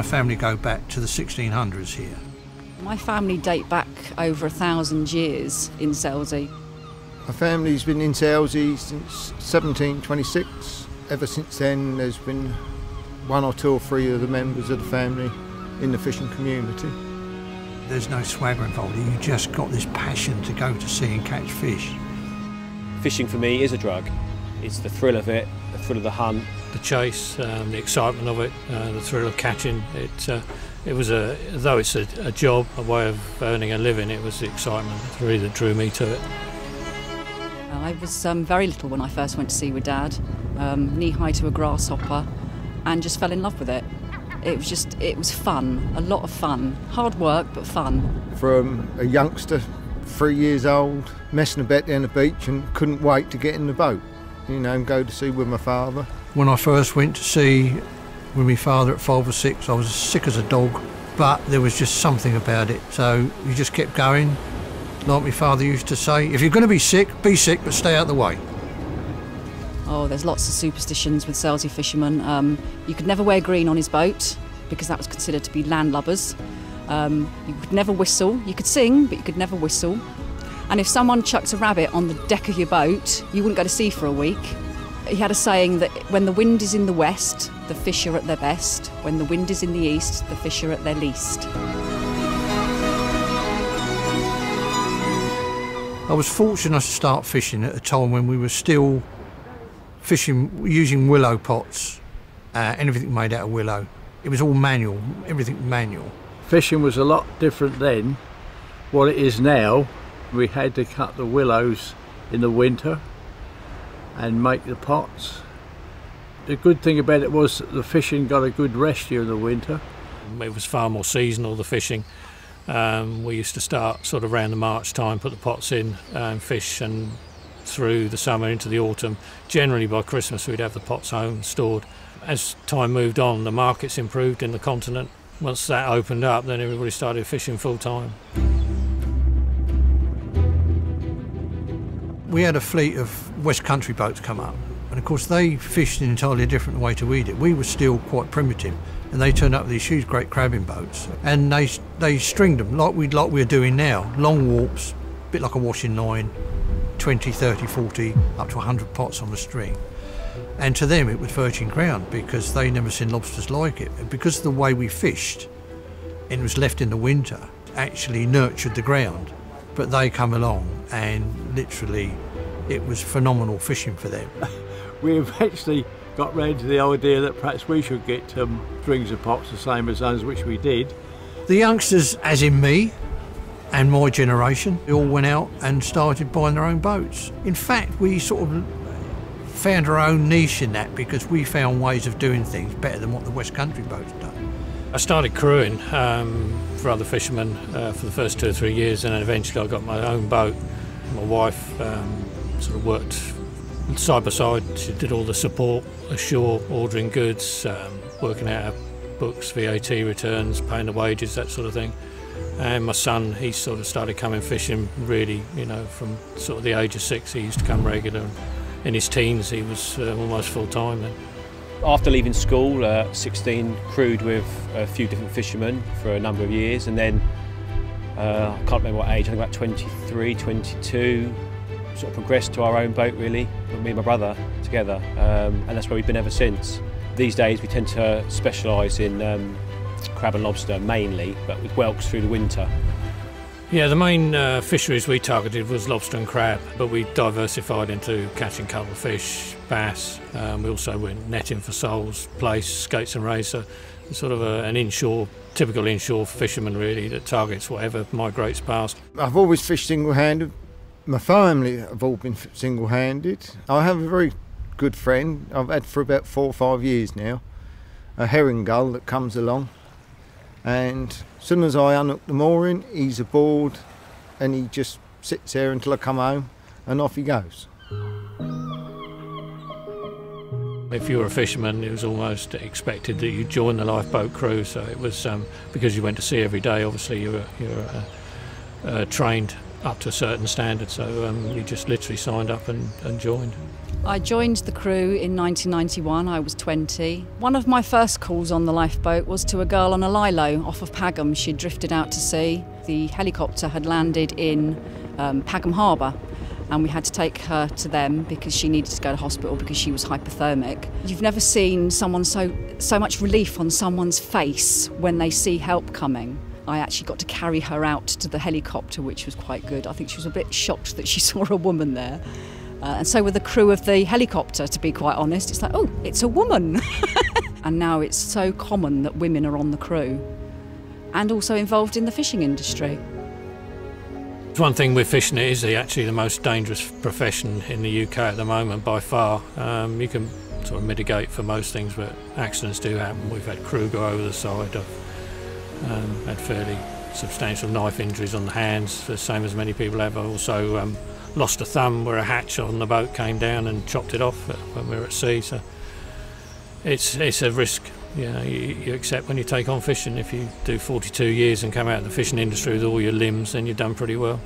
my family go back to the 1600s here. My family date back over a thousand years in Selsey. My family's been in Selsey since 1726. Ever since then, there's been one or two or three of the members of the family in the fishing community. There's no swagger involved. You just got this passion to go to sea and catch fish. Fishing for me is a drug. It's the thrill of it, the thrill of the hunt. The chase, um, the excitement of it, uh, the thrill of catching. It, uh, it was a, though it's a, a, job, a way of earning a living, it was the excitement really that drew me to it. I was um, very little when I first went to sea with Dad, um, knee high to a grasshopper, and just fell in love with it. It was just, it was fun, a lot of fun. Hard work, but fun. From a youngster, three years old, messing about down the beach and couldn't wait to get in the boat, you know, and go to sea with my father. When I first went to sea with my father at five or six, I was as sick as a dog, but there was just something about it. So you just kept going. Like my father used to say, if you're going to be sick, be sick, but stay out of the way. Oh, there's lots of superstitions with Selsey fishermen. Um, you could never wear green on his boat because that was considered to be landlubbers. Um, you could never whistle. You could sing, but you could never whistle. And if someone chucked a rabbit on the deck of your boat, you wouldn't go to sea for a week. He had a saying that when the wind is in the west, the fish are at their best. When the wind is in the east, the fish are at their least. I was fortunate to start fishing at a time when we were still fishing using willow pots, uh, everything made out of willow. It was all manual, everything manual. Fishing was a lot different then. What it is now, we had to cut the willows in the winter and make the pots. The good thing about it was that the fishing got a good rest during the winter. It was far more seasonal, the fishing. Um, we used to start sort of around the March time, put the pots in and fish and through the summer into the autumn. Generally by Christmas we'd have the pots home stored. As time moved on the markets improved in the continent. Once that opened up then everybody started fishing full time. We had a fleet of West Country boats come up and of course they fished in an entirely different way to we did. We were still quite primitive and they turned up with these huge great crabbing boats and they they stringed them like we like we're doing now long warps a bit like a washing line 20 30 40 up to 100 pots on the string. And to them it was virgin ground because they never seen lobsters like it. And because of the way we fished and it was left in the winter actually nurtured the ground but they come along and literally it was phenomenal fishing for them we eventually got round to the idea that perhaps we should get um, strings of pots the same as those which we did. The youngsters, as in me and my generation, they all went out and started buying their own boats. In fact, we sort of found our own niche in that because we found ways of doing things better than what the West Country boats done. I started crewing um, for other fishermen uh, for the first two or three years and then eventually I got my own boat. My wife um, sort of worked side by side, she did all the support ashore, ordering goods, um, working out books, VAT returns, paying the wages, that sort of thing. And my son, he sort of started coming fishing really, you know, from sort of the age of six, he used to come regular. In his teens, he was uh, almost full time. After leaving school, uh, 16, crewed with a few different fishermen for a number of years, and then uh, I can't remember what age, I think about 23, 22, sort of progressed to our own boat really, me and my brother together, um, and that's where we've been ever since. These days we tend to specialise in um, crab and lobster mainly, but with whelks through the winter. Yeah, the main uh, fisheries we targeted was lobster and crab, but we diversified into catching cuttlefish, bass. Um, we also went netting for soles, plaice, skates and. So sort of a, an inshore, typical inshore fisherman really that targets whatever migrates past. I've always fished single-handed, my family have all been single-handed. I have a very good friend I've had for about four or five years now, a herring gull that comes along and as soon as I unhook the mooring he's aboard and he just sits there until I come home and off he goes. If you were a fisherman, it was almost expected that you join the lifeboat crew. So it was um, because you went to sea every day. Obviously, you were, you were uh, uh, trained up to a certain standard. So um, you just literally signed up and, and joined. I joined the crew in 1991. I was 20. One of my first calls on the lifeboat was to a girl on a lilo off of Pagham. She'd drifted out to sea. The helicopter had landed in um, Pagham Harbour and we had to take her to them because she needed to go to hospital because she was hypothermic. You've never seen someone so so much relief on someone's face when they see help coming. I actually got to carry her out to the helicopter, which was quite good. I think she was a bit shocked that she saw a woman there. Uh, and so were the crew of the helicopter, to be quite honest. It's like, oh, it's a woman. and now it's so common that women are on the crew and also involved in the fishing industry. One thing with fishing it is actually the most dangerous profession in the UK at the moment by far. Um, you can sort of mitigate for most things, but accidents do happen. We've had crew go over the side. I've um, had fairly substantial knife injuries on the hands, the same as many people have. Also um, lost a thumb where a hatch on the boat came down and chopped it off when we were at sea. So it's it's a risk you, know, you, you accept when you take on fishing. If you do 42 years and come out of the fishing industry with all your limbs, then you've done pretty well.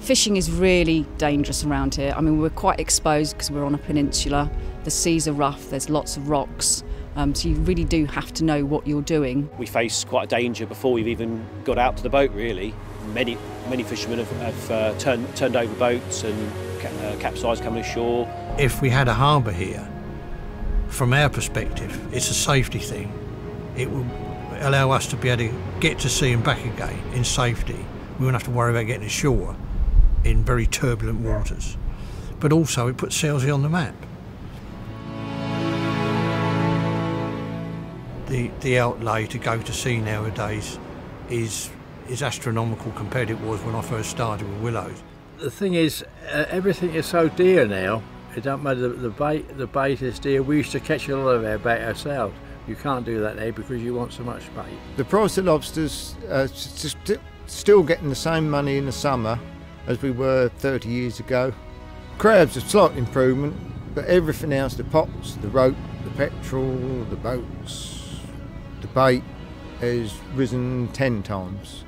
Fishing is really dangerous around here. I mean, we're quite exposed because we're on a peninsula. The seas are rough. There's lots of rocks. Um, so you really do have to know what you're doing. We face quite a danger before we've even got out to the boat. Really, many many fishermen have, have uh, turned turned over boats and uh, capsized coming ashore. If we had a harbour here, from our perspective, it's a safety thing. It will allow us to be able to get to sea and back again in safety. We won't have to worry about getting ashore in very turbulent waters. But also, it puts Selsey on the map. The, the outlay to go to sea nowadays is is astronomical compared to it was when I first started with Willows. The thing is, uh, everything is so dear now. It don't matter the, the bait. The bait is dear. We used to catch a lot of our bait ourselves. You can't do that now because you want so much bait. The price of lobsters uh, st- still getting the same money in the summer as we were 30 years ago. Crabs a slight improvement, but everything else, the pots, the rope, the petrol, the boats, the bait, has risen 10 times.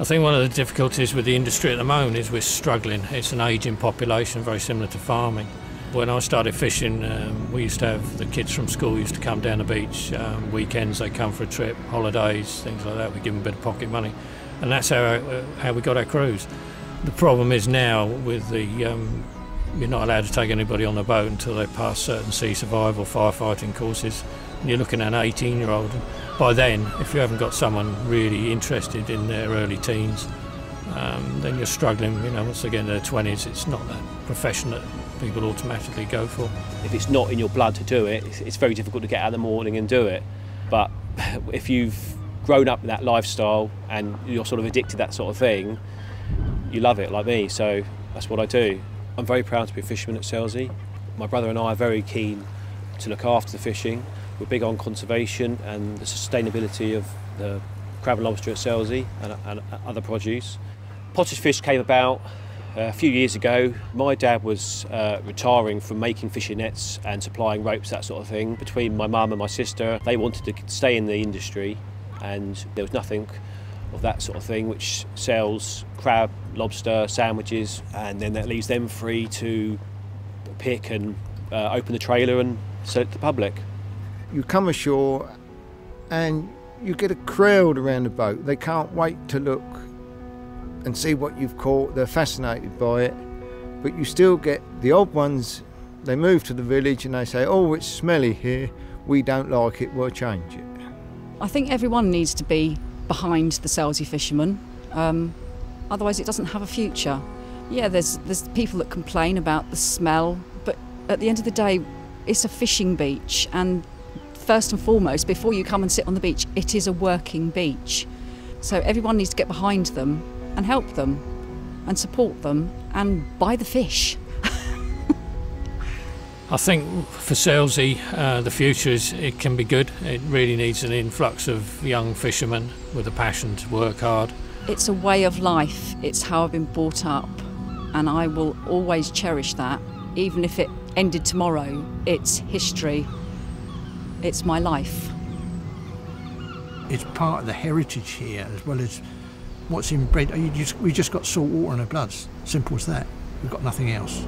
I think one of the difficulties with the industry at the moment is we're struggling. It's an ageing population, very similar to farming. When I started fishing, um, we used to have the kids from school used to come down the beach. Um, weekends they come for a trip, holidays, things like that. We give them a bit of pocket money, and that's how uh, how we got our crews. The problem is now with the um, you're not allowed to take anybody on the boat until they pass certain sea survival firefighting courses. And you're looking at an 18 year old. By then, if you haven't got someone really interested in their early teens, um, then you're struggling. You know, once into their 20s, it's not that profession that people automatically go for. If it's not in your blood to do it, it's, it's very difficult to get out in the morning and do it. But if you've grown up in that lifestyle and you're sort of addicted to that sort of thing, you love it like me. So that's what I do. I'm very proud to be a fisherman at Selsey. My brother and I are very keen to look after the fishing. We're big on conservation and the sustainability of the crab and lobster at Selsey and, and other produce. Pottage fish came about uh, a few years ago. My dad was uh, retiring from making fishing nets and supplying ropes, that sort of thing. Between my mum and my sister, they wanted to stay in the industry and there was nothing of that sort of thing which sells crab, lobster, sandwiches and then that leaves them free to pick and uh, open the trailer and sell it to the public. You come ashore and you get a crowd around the boat. They can't wait to look and see what you've caught. They're fascinated by it. But you still get the odd ones, they move to the village and they say, oh, it's smelly here. We don't like it, we'll change it. I think everyone needs to be behind the Selsey fishermen. Um, otherwise, it doesn't have a future. Yeah, there's there's people that complain about the smell, but at the end of the day, it's a fishing beach, and first and foremost, before you come and sit on the beach, it is a working beach. So everyone needs to get behind them and help them, and support them, and buy the fish. I think for Selsey, uh, the future is it can be good. It really needs an influx of young fishermen with a passion to work hard. It's a way of life. It's how I've been brought up, and I will always cherish that, even if it ended tomorrow. It's history. It's my life. It's part of the heritage here as well as what's inbred. Oh, you just, we just got salt water in our bloods. Simple as that. We've got nothing else.